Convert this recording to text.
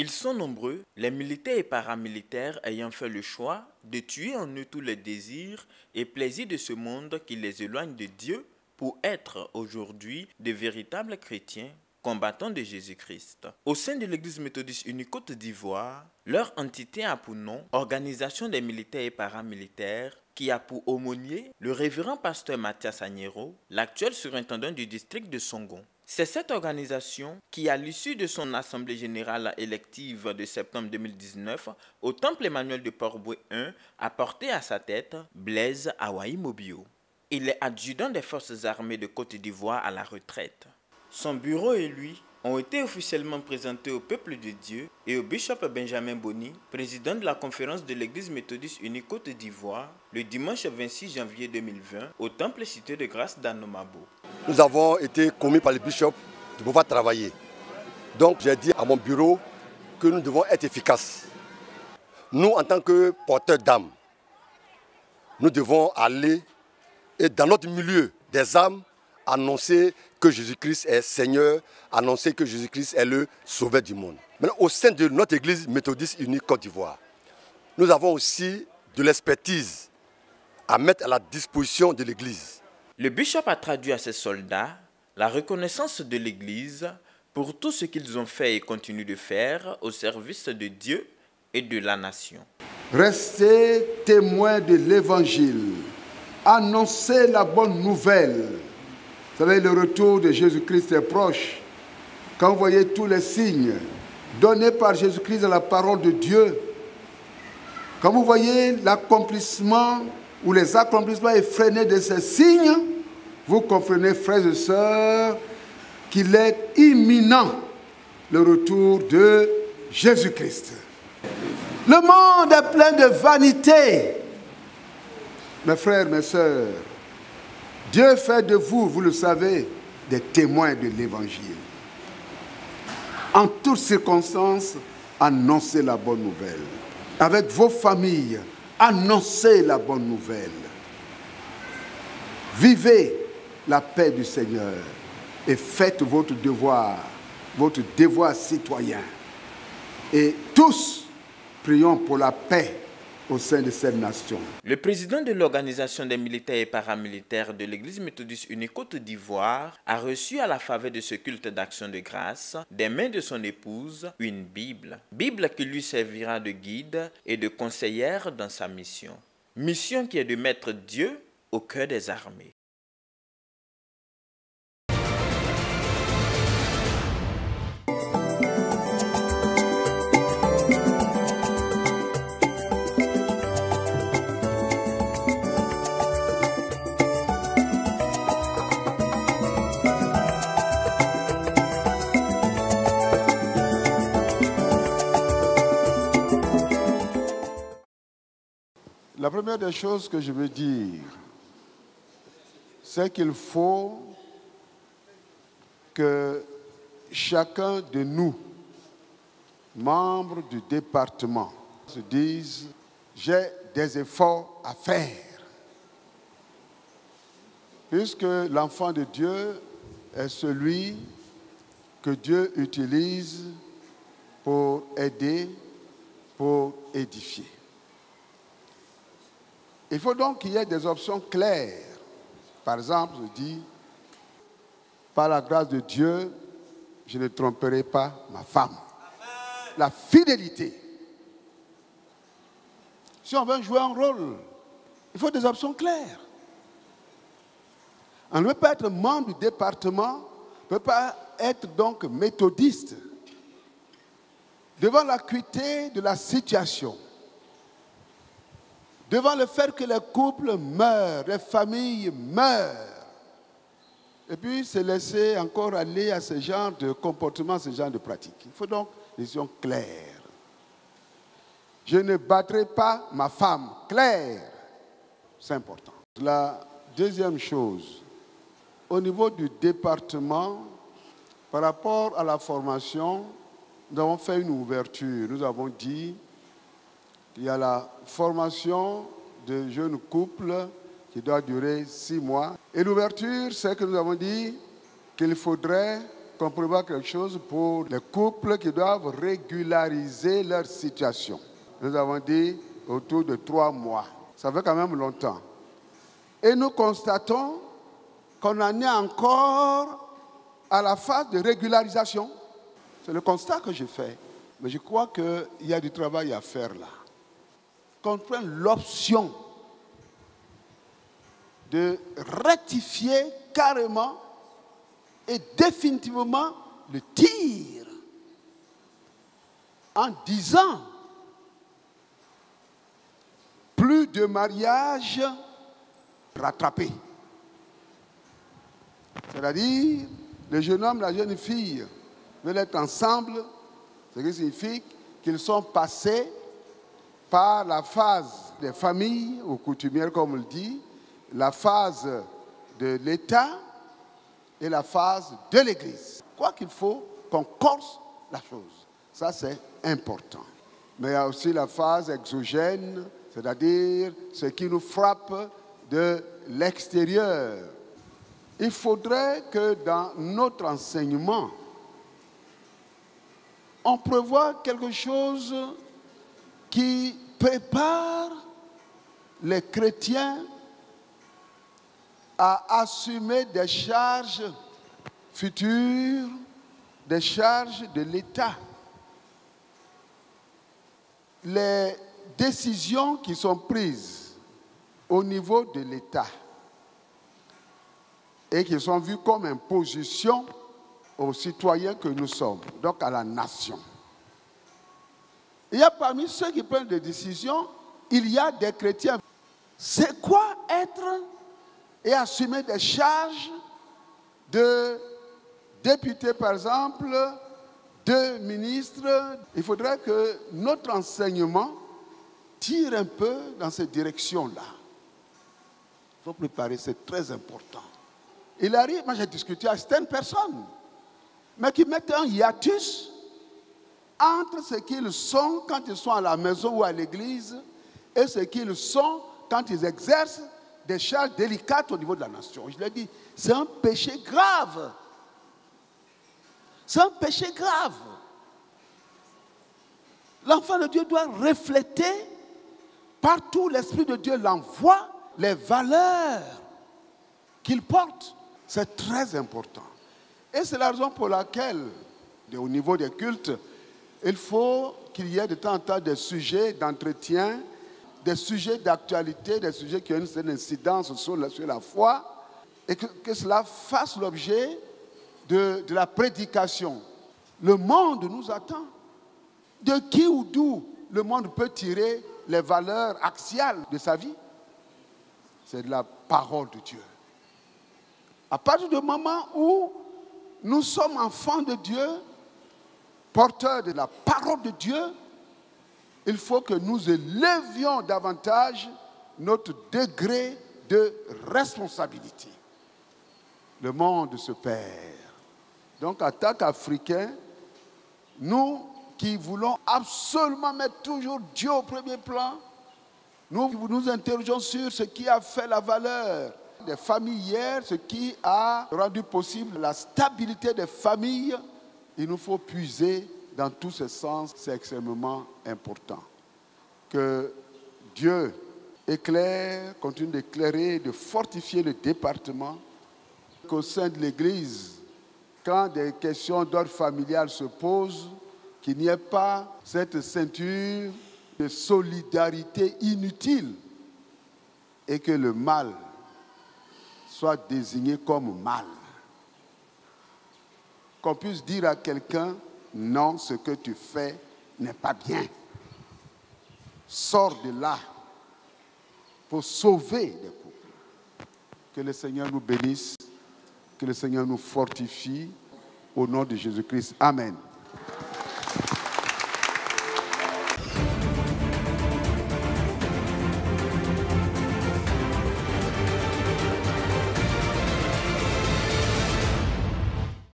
Ils sont nombreux, les militaires et paramilitaires ayant fait le choix de tuer en eux tous les désirs et plaisirs de ce monde qui les éloigne de Dieu pour être aujourd'hui de véritables chrétiens combattants de Jésus-Christ. Au sein de l'Église méthodiste unique Côte d'Ivoire, leur entité a pour nom Organisation des militaires et paramilitaires qui a pour aumônier le révérend pasteur Mathias Agnero, l'actuel surintendant du district de Songon. C'est cette organisation qui, à l'issue de son assemblée générale élective de septembre 2019 au temple Emmanuel de Port-Boué 1, a porté à sa tête Blaise Awaï Mobio. Il est adjudant des forces armées de Côte d'Ivoire à la retraite. Son bureau et lui ont été officiellement présentés au peuple de Dieu et au bishop Benjamin Boni, président de la conférence de l'Église méthodiste unique Côte d'Ivoire, le dimanche 26 janvier 2020 au temple cité de grâce d'Anomabo nous avons été commis par le bishop de pouvoir travailler. Donc j'ai dit à mon bureau que nous devons être efficaces. Nous, en tant que porteurs d'âmes, nous devons aller et dans notre milieu des âmes, annoncer que Jésus-Christ est Seigneur, annoncer que Jésus-Christ est le Sauveur du monde. Maintenant, au sein de notre Église méthodiste unique Côte d'Ivoire, nous avons aussi de l'expertise à mettre à la disposition de l'Église. Le bishop a traduit à ses soldats la reconnaissance de l'Église pour tout ce qu'ils ont fait et continuent de faire au service de Dieu et de la nation. Restez témoins de l'Évangile. Annoncez la bonne nouvelle. Vous savez, le retour de Jésus-Christ est proche. Quand vous voyez tous les signes donnés par Jésus-Christ à la parole de Dieu, quand vous voyez l'accomplissement ou les accomplissements effrénés de ces signes, vous comprenez, frères et sœurs, qu'il est imminent le retour de Jésus-Christ. Le monde est plein de vanité. Mes frères, mes sœurs, Dieu fait de vous, vous le savez, des témoins de l'Évangile. En toutes circonstances, annoncez la bonne nouvelle. Avec vos familles, annoncez la bonne nouvelle. Vivez la paix du Seigneur et faites votre devoir, votre devoir citoyen. Et tous prions pour la paix au sein de cette nation. Le président de l'Organisation des militaires et paramilitaires de l'Église méthodiste unique Côte d'Ivoire a reçu à la faveur de ce culte d'action de grâce des mains de son épouse une Bible. Bible qui lui servira de guide et de conseillère dans sa mission. Mission qui est de mettre Dieu au cœur des armées. La première des choses que je veux dire, c'est qu'il faut que chacun de nous, membres du département, se dise, j'ai des efforts à faire. Puisque l'enfant de Dieu est celui que Dieu utilise pour aider, pour édifier. Il faut donc qu'il y ait des options claires. Par exemple, je dis, par la grâce de Dieu, je ne tromperai pas ma femme. La fidélité. Si on veut jouer un rôle, il faut des options claires. On ne peut pas être membre du département, on ne peut pas être donc méthodiste. Devant l'acuité de la situation, devant le fait que les couples meurent, les familles meurent, et puis se laisser encore aller à ce genre de comportement, ce genre de pratique. Il faut donc des visions claires. Je ne battrai pas ma femme. Claire. C'est important. La deuxième chose, au niveau du département, par rapport à la formation, nous avons fait une ouverture. Nous avons dit il y a la formation de jeunes couples qui doit durer six mois. Et l'ouverture, c'est que nous avons dit qu'il faudrait qu'on prévoit quelque chose pour les couples qui doivent régulariser leur situation. Nous avons dit autour de trois mois. Ça fait quand même longtemps. Et nous constatons qu'on en est encore à la phase de régularisation. C'est le constat que je fais. Mais je crois qu'il y a du travail à faire là. Qu'on l'option de rectifier carrément et définitivement le tir en disant plus de mariage rattrapé. C'est-à-dire, le jeune homme, la jeune fille veulent être ensemble, ce qui signifie qu'ils sont passés par la phase des familles, ou coutumières comme on le dit, la phase de l'État et la phase de l'Église. Quoi qu'il faut qu'on corse la chose. Ça, c'est important. Mais il y a aussi la phase exogène, c'est-à-dire ce qui nous frappe de l'extérieur. Il faudrait que dans notre enseignement, on prévoit quelque chose qui prépare les chrétiens à assumer des charges futures, des charges de l'État. Les décisions qui sont prises au niveau de l'État et qui sont vues comme imposition aux citoyens que nous sommes, donc à la nation. Il y a parmi ceux qui prennent des décisions, il y a des chrétiens. C'est quoi être et assumer des charges de député, par exemple, de ministre? Il faudrait que notre enseignement tire un peu dans cette direction-là. Il faut préparer, c'est très important. Il arrive, moi j'ai discuté avec certaines personnes, mais qui mettent un hiatus entre ce qu'ils sont quand ils sont à la maison ou à l'église et ce qu'ils sont quand ils exercent des charges délicates au niveau de la nation. Je l'ai dit, c'est un péché grave. C'est un péché grave. L'enfant de Dieu doit refléter partout l'Esprit de Dieu l'envoie les valeurs qu'il porte. C'est très important. Et c'est la raison pour laquelle, au niveau des cultes, il faut qu'il y ait de temps en temps des sujets d'entretien des sujets d'actualité, des sujets qui ont une incidence sur la, sur la foi, et que, cela fasse l'objet de, de la prédication. Le monde nous attend. De qui ou d'où le monde peut tirer les valeurs axiales de sa vie? C'est de la parole de Dieu. À partir du moment où nous sommes enfants de Dieu, porteurs de la parole de Dieu, il faut que nous élevions davantage notre degré de responsabilité. Le monde se perd. Donc, en tant qu'Africains, nous qui voulons absolument mettre toujours Dieu au premier plan, nous nous interrogeons sur ce qui a fait la valeur des familles hier, ce qui a rendu possible la stabilité des familles. Il nous faut puiser dans tous ces sens, c'est extrêmement important. Que Dieu éclaire, continue d'éclairer, de fortifier le département, qu'au sein de l'Église, quand des questions d'ordre familial se posent, qu'il n'y ait pas cette ceinture de solidarité inutile et que le mal soit désigné comme mal. Qu'on puisse dire à quelqu'un, non, ce que tu fais n'est pas bien. Sors de là pour sauver les couples. Que le Seigneur nous bénisse, que le Seigneur nous fortifie. Au nom de Jésus-Christ. Amen.